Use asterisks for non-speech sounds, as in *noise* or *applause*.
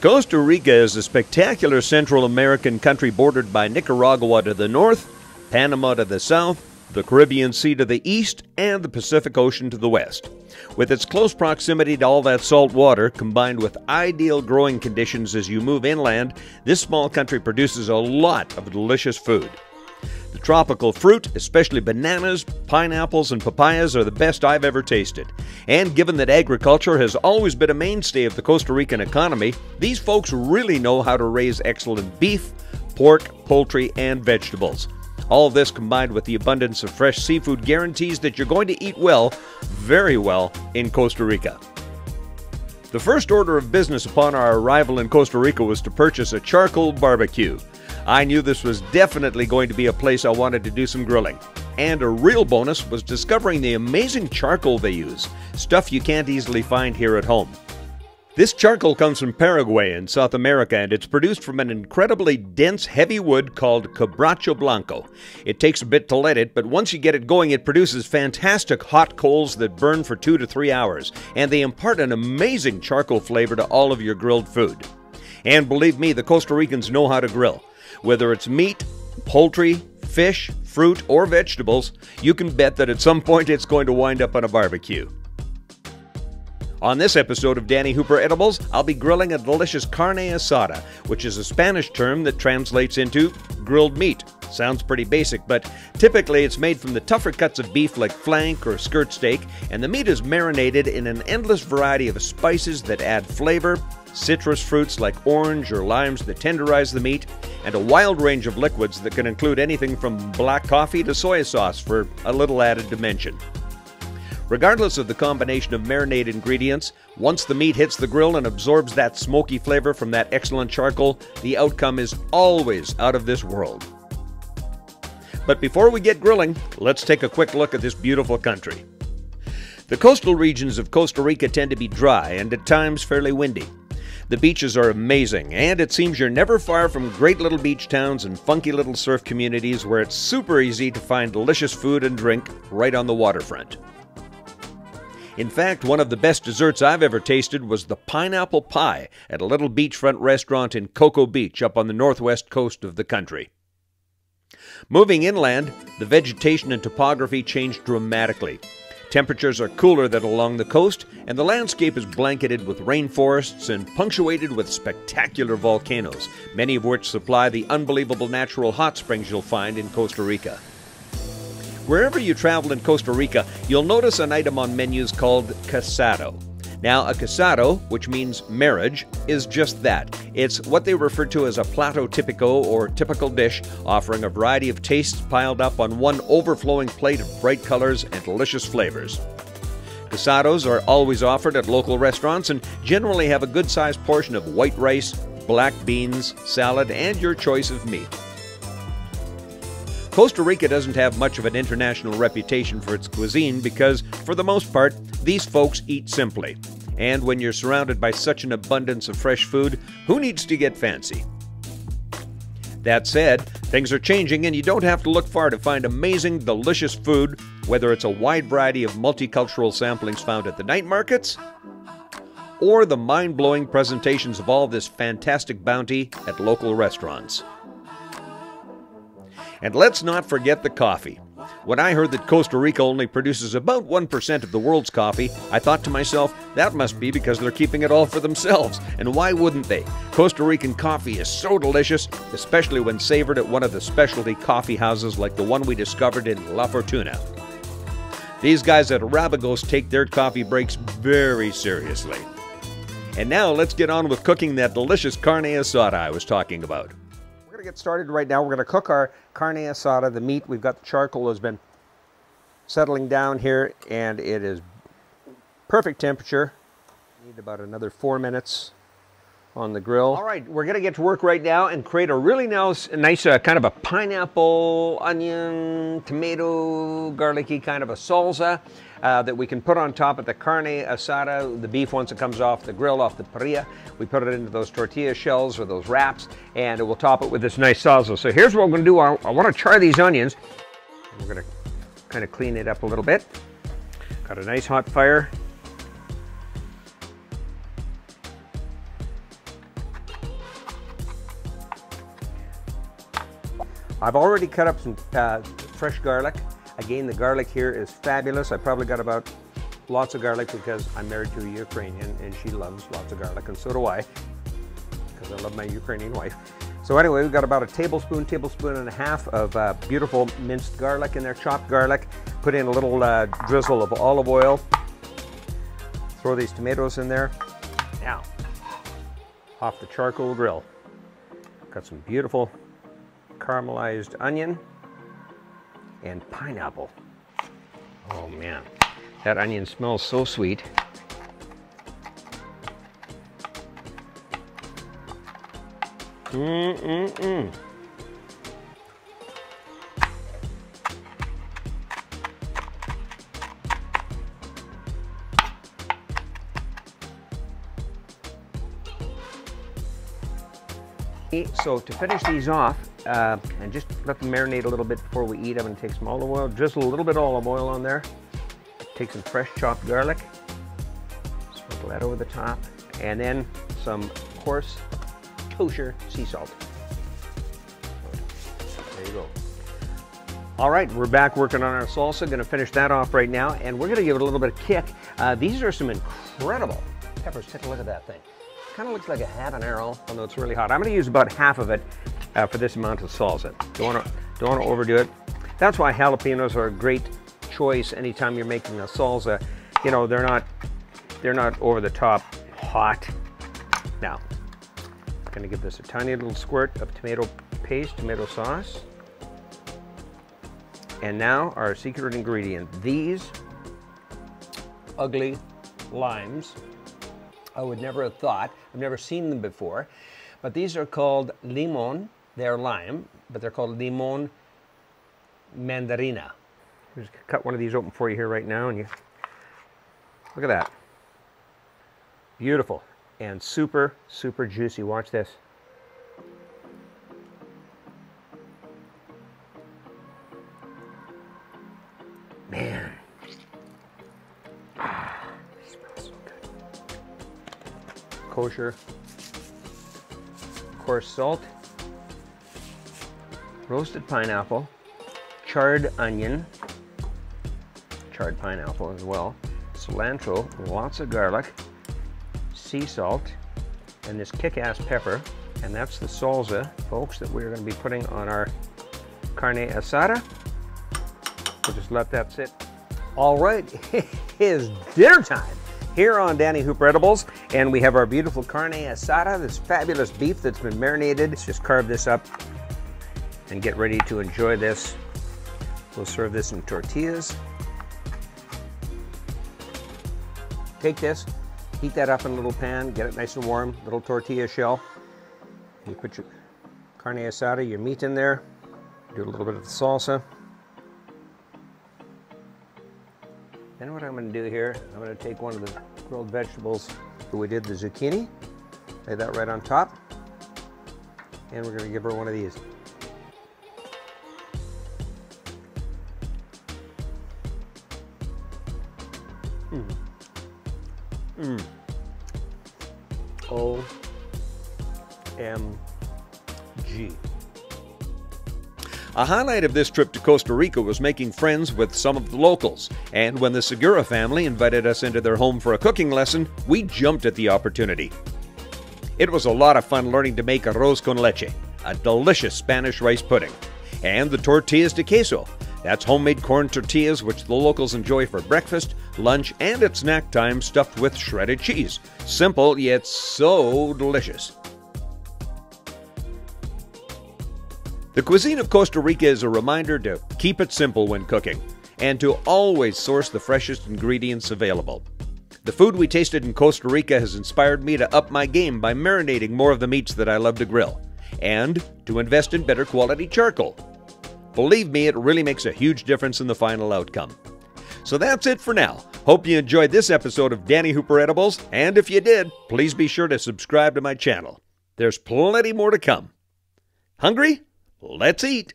Costa Rica is a spectacular Central American country bordered by Nicaragua to the north, Panama to the south, the Caribbean Sea to the east, and the Pacific Ocean to the west. With its close proximity to all that salt water, combined with ideal growing conditions as you move inland, this small country produces a lot of delicious food. Tropical fruit, especially bananas, pineapples, and papayas, are the best I've ever tasted. And given that agriculture has always been a mainstay of the Costa Rican economy, these folks really know how to raise excellent beef, pork, poultry, and vegetables. All this combined with the abundance of fresh seafood guarantees that you're going to eat well, very well, in Costa Rica. The first order of business upon our arrival in Costa Rica was to purchase a charcoal barbecue. I knew this was definitely going to be a place I wanted to do some grilling. And a real bonus was discovering the amazing charcoal they use, stuff you can't easily find here at home. This charcoal comes from Paraguay in South America and it's produced from an incredibly dense heavy wood called quebracho blanco. It takes a bit to light it, but once you get it going, it produces fantastic hot coals that burn for two to three hours, and they impart an amazing charcoal flavor to all of your grilled food. And believe me, the Costa Ricans know how to grill. Whether it's meat, poultry, fish, fruit, or vegetables, you can bet that at some point it's going to wind up on a barbecue. On this episode of Danny Hooper Edibles, I'll be grilling a delicious carne asada, which is a Spanish term that translates into grilled meat. Sounds pretty basic, but typically it's made from the tougher cuts of beef like flank or skirt steak, and the meat is marinated in an endless variety of spices that add flavor, citrus fruits like orange or limes that tenderize the meat, and a wild range of liquids that can include anything from black coffee to soy sauce for a little added dimension. Regardless of the combination of marinade ingredients, once the meat hits the grill and absorbs that smoky flavor from that excellent charcoal, the outcome is always out of this world. But before we get grilling, let's take a quick look at this beautiful country. The coastal regions of Costa Rica tend to be dry and at times fairly windy. The beaches are amazing, and it seems you're never far from great little beach towns and funky little surf communities where it's super easy to find delicious food and drink right on the waterfront. In fact, one of the best desserts I've ever tasted was the pineapple pie at a little beachfront restaurant in Coco Beach up on the northwest coast of the country. Moving inland, the vegetation and topography change dramatically. Temperatures are cooler than along the coast, and the landscape is blanketed with rainforests and punctuated with spectacular volcanoes, many of which supply the unbelievable natural hot springs you'll find in Costa Rica. Wherever you travel in Costa Rica, you'll notice an item on menus called casado. Now, a casado, which means marriage, is just that. It's what they refer to as a plato tipico or typical dish, offering a variety of tastes piled up on one overflowing plate of bright colors and delicious flavors. Casados are always offered at local restaurants and generally have a good sized portion of white rice, black beans, salad, and your choice of meat. Costa Rica doesn't have much of an international reputation for its cuisine because, for the most part, these folks eat simply. And when you're surrounded by such an abundance of fresh food, who needs to get fancy? That said, things are changing and you don't have to look far to find amazing, delicious food, whether it's a wide variety of multicultural samplings found at the night markets or the mind blowing presentations of all this fantastic bounty at local restaurants. And let's not forget the coffee. When I heard that Costa Rica only produces about 1% of the world's coffee, I thought to myself, that must be because they're keeping it all for themselves. And why wouldn't they? Costa Rican coffee is so delicious, especially when savored at one of the specialty coffee houses like the one we discovered in La Fortuna. These guys at Arabagos take their coffee breaks very seriously. And now let's get on with cooking that delicious carne asada I was talking about going to get started right now. We're going to cook our carne asada, the meat. We've got the charcoal has been settling down here and it is perfect temperature. Need about another four minutes on the grill. All right, we're to get to work right now and create a really nice, nice uh, kind of a pineapple, onion, tomato, garlicky kind of a salsa uh, that we can put on top of the carne asada, the beef once it comes off the grill, off the parrilla. We put it into those tortilla shells or those wraps, and we'll top it with this nice salsa. So here's what we're gonna do. I, I wanna char these onions. We're gonna kind of clean it up a little bit. Got a nice hot fire. I've already cut up some uh, fresh garlic. Again, the garlic here is fabulous. I probably got about lots of garlic because I'm married to a Ukrainian and she loves lots of garlic and so do I because I love my Ukrainian wife. So anyway, we've got about a tablespoon, tablespoon and a half of uh, beautiful minced garlic in there, chopped garlic. Put in a little uh, drizzle of olive oil. Throw these tomatoes in there. Now, off the charcoal grill. Got some beautiful caramelized onion and pineapple. Oh man, that onion smells so sweet. Mm-mm-mm. So to finish these off, uh, and just let them marinate a little bit before we eat, I'm gonna take some olive oil, drizzle a little bit of olive oil on there. Take some fresh chopped garlic, sprinkle that over the top, and then some coarse kosher sea salt. There you go. All right, we're back working on our salsa. Gonna finish that off right now, and we're gonna give it a little bit of kick. Uh, these are some incredible peppers. Take a look at that thing. Kind of looks like a habanero, although it's really hot. I'm gonna use about half of it uh, for this amount of salsa. Don't wanna, don't wanna overdo it. That's why jalapenos are a great choice anytime you're making a salsa. You know, they're not, they're not over the top hot. Now, I'm gonna give this a tiny little squirt of tomato paste, tomato sauce. And now our secret ingredient. These ugly limes, I would never have thought, I've never seen them before, but these are called limon. They're lime, but they're called limon mandarina. Just cut one of these open for you here right now, and you look at that. Beautiful and super, super juicy. Watch this. Man. Ah, so. Kosher. Coarse salt. Roasted pineapple. Charred onion. Charred pineapple as well. Cilantro. Lots of garlic sea salt, and this kick-ass pepper. And that's the salsa, folks, that we're going to be putting on our carne asada. We'll just let that sit. All right, *laughs* it is dinner time here on Danny Hooper Edibles, and we have our beautiful carne asada, this fabulous beef that's been marinated. Let's just carve this up and get ready to enjoy this. We'll serve this in tortillas. Take this, Heat that up in a little pan, get it nice and warm, little tortilla shell. You put your carne asada, your meat in there, do a little bit of the salsa. Then what I'm going to do here, I'm to take one of the grilled vegetables that we did, the zucchini, lay that right on top, and we're going to give her one of these. Mm. Mm. O M G. A highlight of this trip to Costa Rica was making friends with some of the locals, and when the Segura family invited us into their home for a cooking lesson, we jumped at the opportunity. It was a lot of fun learning to make arroz con leche, a delicious Spanish rice pudding, and the tortillas de queso, that's homemade corn tortillas, which the locals enjoy for breakfast, lunch, and at snack time, stuffed with shredded cheese. Simple, yet so delicious. The cuisine of Costa Rica is a reminder to keep it simple when cooking, and to always source the freshest ingredients available. The food we tasted in Costa Rica has inspired me to up my game by marinating more of the meats that I love to grill, and to invest in better quality charcoal. Believe me, it really makes a huge difference in the final outcome. So that's it for now. Hope you enjoyed this episode of Danny Hooper Edibles, and if you did, please be sure to subscribe to my channel. There's plenty more to come. Hungry? Let's eat!